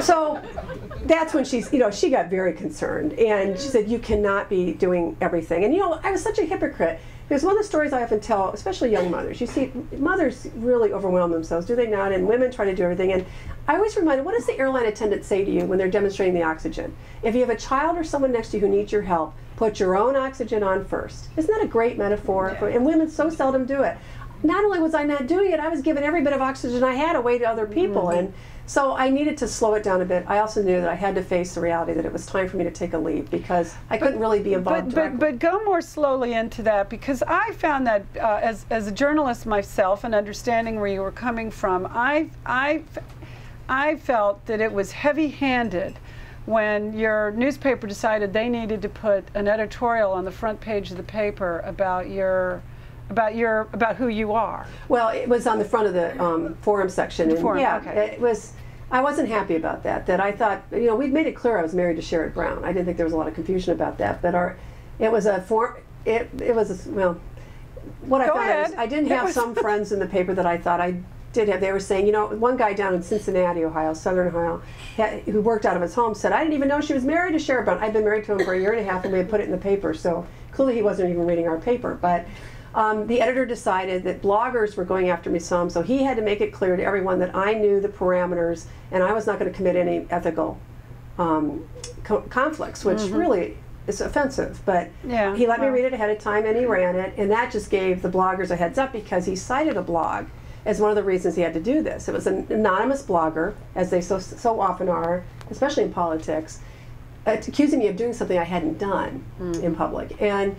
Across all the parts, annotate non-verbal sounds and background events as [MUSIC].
so that's when she's, you know, she got very concerned. And she said, You cannot be doing everything. And, you know, I was such a hypocrite. Because one of the stories I often tell, especially young mothers, you see mothers really overwhelm themselves, do they not? And women try to do everything. And I always remind them, what does the airline attendant say to you when they're demonstrating the oxygen? If you have a child or someone next to you who needs your help, put your own oxygen on first. Isn't that a great metaphor? Yeah. And women so seldom do it. Not only was I not doing it, I was giving every bit of oxygen I had away to other people. Mm-hmm. And so I needed to slow it down a bit. I also knew that I had to face the reality that it was time for me to take a leave because I but, couldn't really be involved. But, but, but, go more slowly into that because I found that uh, as, as a journalist myself and understanding where you were coming from, I, I, I felt that it was heavy handed when your newspaper decided they needed to put an editorial on the front page of the paper about your about your about who you are. Well, it was on the front of the um, forum section. The and forum, yeah, okay. it was. I wasn't happy about that. That I thought, you know, we'd made it clear I was married to Sherrod Brown. I didn't think there was a lot of confusion about that. But our, it was a form. It it was a, well. What Go I ahead. was I didn't have some [LAUGHS] friends in the paper that I thought I did have. They were saying, you know, one guy down in Cincinnati, Ohio, Southern Ohio, had, who worked out of his home said, I didn't even know she was married to Sherrod Brown. I'd been married to him for a year and a half, and we had put it in the paper. So clearly he wasn't even reading our paper. But um, the editor decided that bloggers were going after me some, so he had to make it clear to everyone that I knew the parameters and I was not going to commit any ethical um, co conflicts, which mm -hmm. really is offensive. But yeah, he let me read it ahead of time and he ran it, and that just gave the bloggers a heads up because he cited a blog as one of the reasons he had to do this. It was an anonymous blogger, as they so, so often are, especially in politics, accusing me of doing something I hadn't done mm. in public. And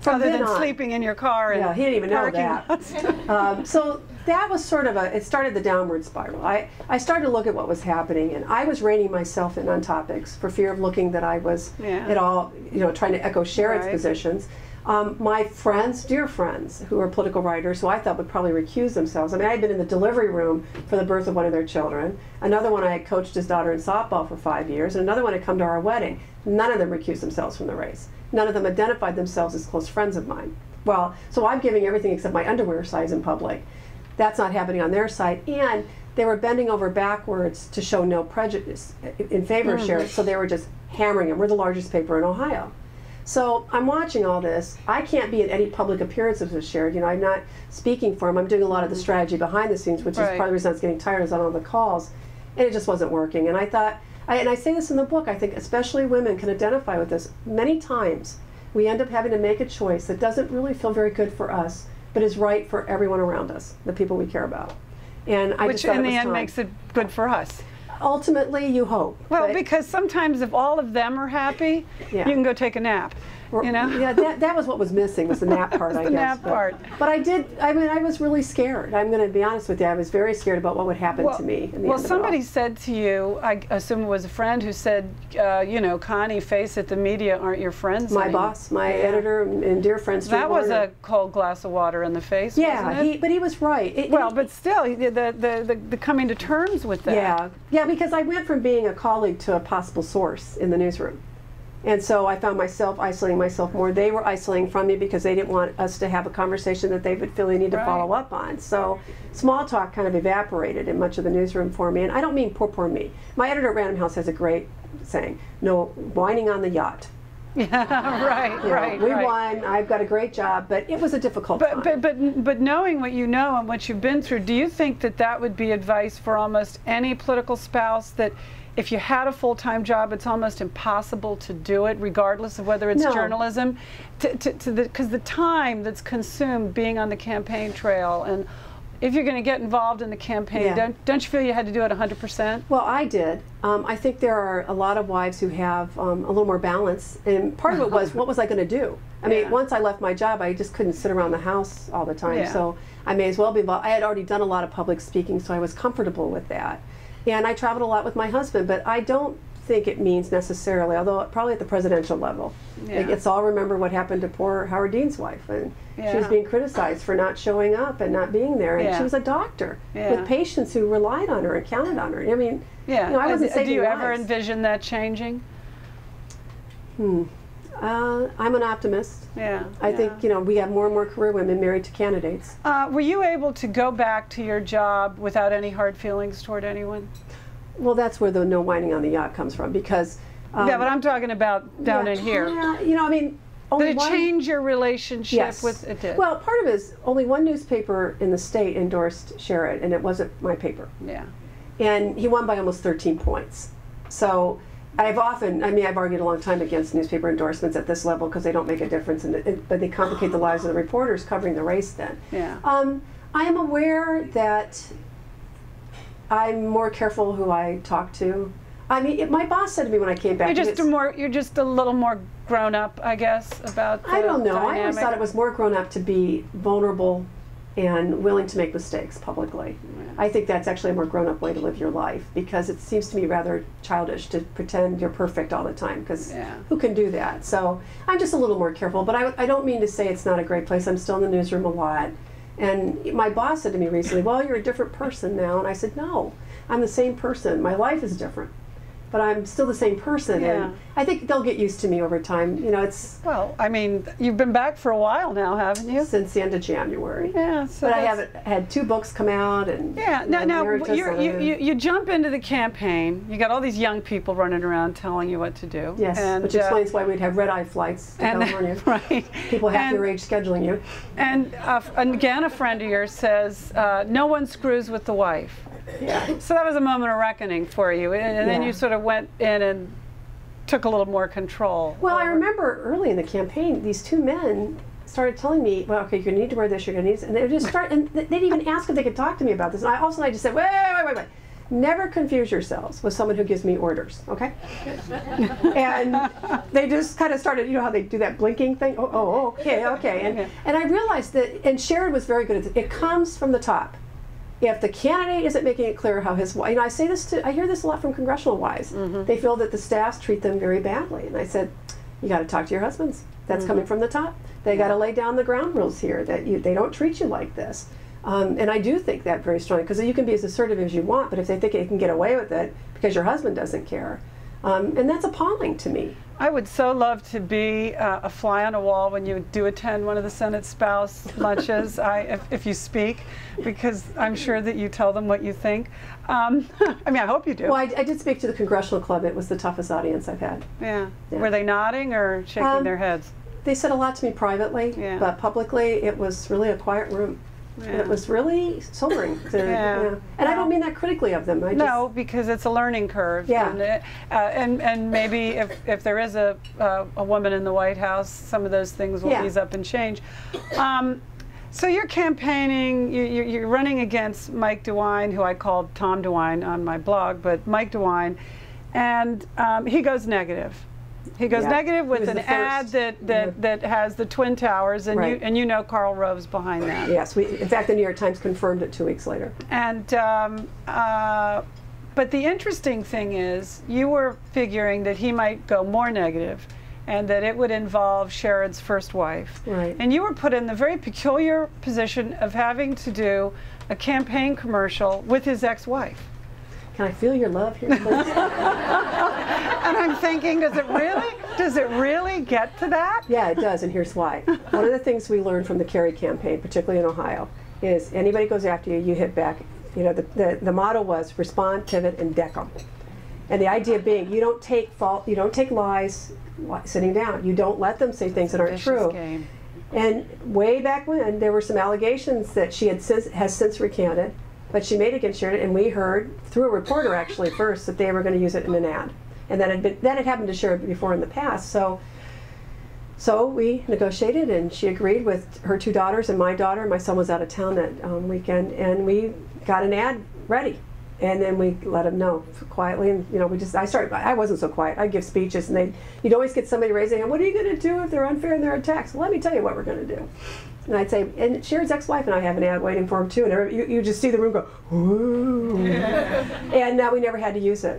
from Other than on, sleeping in your car and yeah, he didn't even know that. [LAUGHS] um, so that was sort of a, it started the downward spiral. I, I started to look at what was happening and I was reining myself in on topics for fear of looking that I was yeah. at all, you know, trying to echo Sherrod's right. positions. Um, my friends, dear friends, who are political writers, who I thought would probably recuse themselves. I mean, I had been in the delivery room for the birth of one of their children. Another one, I had coached his daughter in softball for five years, and another one had come to our wedding. None of them recused themselves from the race none of them identified themselves as close friends of mine. Well, so I'm giving everything except my underwear size in public. That's not happening on their side. And they were bending over backwards to show no prejudice in favor mm. of Sherrod, so they were just hammering him. We're the largest paper in Ohio. So I'm watching all this. I can't be at any public appearances with Sherrod. You know, I'm not speaking for him. I'm doing a lot of the strategy behind the scenes, which right. is part of the reason I was getting tired is on all the calls. And it just wasn't working. And I thought, I, and I say this in the book, I think especially women can identify with this. Many times we end up having to make a choice that doesn't really feel very good for us, but is right for everyone around us, the people we care about. And I Which in the end time. makes it good for us. Ultimately, you hope. Well, because sometimes if all of them are happy, yeah. you can go take a nap you know? Yeah, that, that was what was missing was the [LAUGHS] nap part, I the guess. nap but, part. But I did. I mean, I was really scared. I'm going to be honest with you. I was very scared about what would happen well, to me. well, somebody said to you, I assume it was a friend who said, uh, you know, Connie, face it, the media aren't your friends. My anymore. boss, my yeah. editor, and dear friend. That was a cold glass of water in the face. Yeah, he, but he was right. It, well, it, but still, the, the, the, the coming to terms with that. Yeah, yeah, because I went from being a colleague to a possible source in the newsroom. And so I found myself isolating myself more. They were isolating from me because they didn't want us to have a conversation that they would feel they need to follow up on. So small talk kind of evaporated in much of the newsroom for me. And I don't mean poor, poor me. My editor at Random House has a great saying, no whining on the yacht. Yeah, [LAUGHS] right, you right. Know, we right. won. I've got a great job, but it was a difficult but, time. But, but, but knowing what you know and what you've been through, do you think that that would be advice for almost any political spouse that if you had a full-time job, it's almost impossible to do it, regardless of whether it's no. journalism, because to, the, the time that's consumed being on the campaign trail and if you're going to get involved in the campaign, yeah. don't, don't you feel you had to do it 100%? Well, I did. Um, I think there are a lot of wives who have um, a little more balance. And part of it was, what was I going to do? I mean, once I left my job, I just couldn't sit around the house all the time. Yeah. So I may as well be involved. I had already done a lot of public speaking, so I was comfortable with that. And I traveled a lot with my husband, but I don't think it means necessarily, although probably at the presidential level. Yeah. It's all remember what happened to poor Howard Dean's wife. And yeah. she was being criticized for not showing up and not being there. And yeah. she was a doctor with patients who relied on her and counted on her. I mean, yeah. you know, I wasn't Do you lives. ever envision that changing? Hmm. Uh, I'm an optimist. Yeah. I yeah. think you know we have more and more career women married to candidates. Uh, were you able to go back to your job without any hard feelings toward anyone? Well, that's where the no whining on the yacht comes from because. Um, yeah, but I'm talking about down yeah, in here. Yeah, you know, I mean, Did it change your relationship Yes. with it? Did. Well, part of it is only one newspaper in the state endorsed Sherrod, and it wasn't my paper. yeah. and he won by almost 13 points. So I've often, I mean, I've argued a long time against newspaper endorsements at this level because they don't make a difference, in the, it, but they complicate the lives of the reporters covering the race. Then, Yeah. um, I am aware that I'm more careful who I talk to. I mean, it, my boss said to me when I came back. You're just a more. You're just a little more grown up, I guess, about. The I don't know. I always thought it was more grown up to be vulnerable and willing to make mistakes publicly. I think that's actually a more grown up way to live your life because it seems to me rather childish to pretend you're perfect all the time because Yeah. who can do that? So I'm just a little more careful, but I, I don't mean to say it's not a great place. I'm still in the newsroom a lot. And my boss said to me recently, Well, you're a different person now. And I said, No, I'm the same person. My life is different. But I'm still the same person. Yeah. And I think they'll get used to me over time. You know, it's Well, I mean, you've been back for a while now, haven't you? since the end of January. Yeah. So But I haven't had two books come out and Yeah. Now, now you're, you, you you jump into the campaign. You got all these young people running around telling you what to do. yes, and, which uh, explains why we'd have red eye flights to and California. [LAUGHS] right. People half and, your age scheduling you. And, uh, again, a friend of yours says, uh, "No one screws with the wife." Yeah. So that was a moment of reckoning for you, and, and then you sort of went in and took a little more control. Well, I remember early in the campaign, these two men started telling me, "Well, okay, you're gonna need to wear this. You're gonna need," this. and they just start, and they didn't even ask if they could talk to me about this. And I also I just said, "Wait, wait, wait, wait, wait." Never confuse yourselves with someone who gives me orders, okay? [LAUGHS] and they just kind of started, you know how they do that blinking thing? Oh, oh, oh, okay, okay. And, Okay. and I realized that, and Sherrod was very good at it. It comes from the top. If the candidate isn't making it clear how his, you know, I say this to, I hear this a lot from congressional wives. They feel that the staffs treat them very badly. And I said, you got to talk to your husbands. That's coming from the top. They got to lay down the ground rules here that you, they don't treat you like this. Um, and I do think that very strongly because you can be as assertive as you want, but if they think they can get away with it because your husband doesn't care, um, and that's appalling to me. I would so love to be uh, a fly on a wall when you do attend one of the Senate spouse [LAUGHS] lunches, I, if, if you speak, because I'm sure that you tell them what you think. Um, [LAUGHS] I mean, I hope you do. Well, I, I did speak to the congressional club. It was the toughest audience I've had. yeah. Yeah. Were they nodding or shaking Um, their heads? They said a lot to me privately, Yeah. but publicly it was really a quiet room. Yeah. it was really sobering. To, [LAUGHS] Yeah. And I don't mean that critically of them. I just, No, because it's a learning curve. Yeah. And, it- uh, and, and maybe if, if there is a, uh, a woman in the White House, some of those things will Yeah. ease up and change. Um, so you're campaigning, you, you- you're running against Mike DeWine, who I called Tom DeWine on my blog, but Mike DeWine, and um, he goes negative. He goes Yeah. negative with an ad that, that, Mhm. that has the Twin Towers, and, you, and you know Karl Rove's behind that. Yes, we, in fact, the New York Times confirmed it two weeks later. And um, uh, but the interesting thing is, you were figuring that he might go more negative, and that it would involve Sherrod's first wife. Right. And you were put in the very peculiar position of having to do a campaign commercial with his ex-wife. Can I feel your love here, please? [LAUGHS] And I'm thinking, does it really? Does it really get to that? yeah, it does, and here's why. One of the things we learned from the Kerry campaign, particularly in Ohio, is anybody goes after you, you hit back. You know, the, the, the motto was respond, pivot, and deck 'em. And the idea being, you don't take fault, you don't take lies sitting down. You don't let them say things that aren't true. game. And way back when, there were some allegations that she had since, has since recanted, but she made it against Sherrod, and we heard through a reporter actually first that they were going to use it in an ad, and that had been that had happened to Sherrod before in the past. So, so we negotiated, and she agreed with her two daughters and my daughter. My son was out of town that um, weekend, and we got an ad ready. And then we let them know quietly, and you know, we just I started. I wasn't so quiet. I'd give speeches, and they you'd always get somebody raising hand. What are you going to do if they're unfair in they're attacks? Well, let me tell you what we're going to do. And I'd say, and Sherrod's ex-wife and I have an ad waiting for him too, and you, you just see the room go, ooh. [LAUGHS] and uh, we never had to use it.